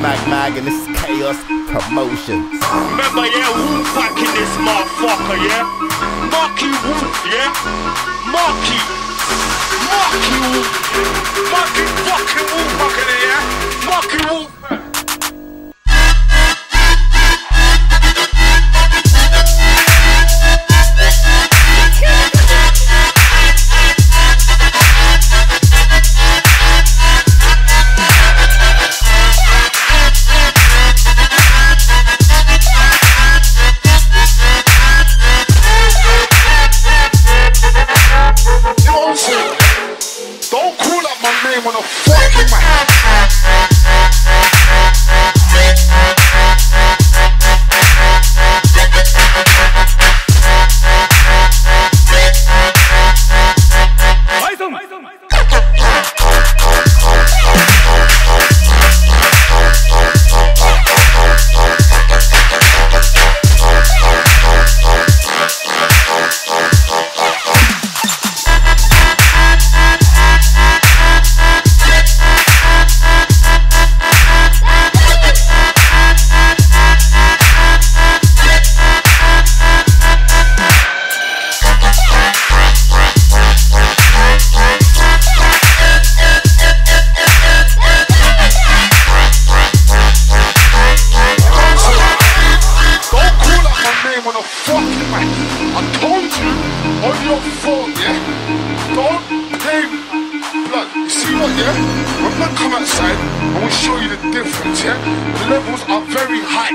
Mag Mag, and this is Chaos Promotions. Remember, yeah, Wolf back in this motherfucker, yeah? Marky Wolf, yeah? Marky on your phone, yeah? Don't play blood. You see what, yeah? When I come outside, I will show you the difference, yeah? The levels are very high.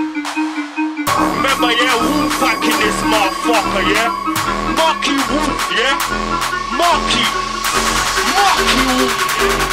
Remember, yeah, Wolf back in this motherfucker, yeah? Marky Wolf, yeah? Marky. Marky Wolf.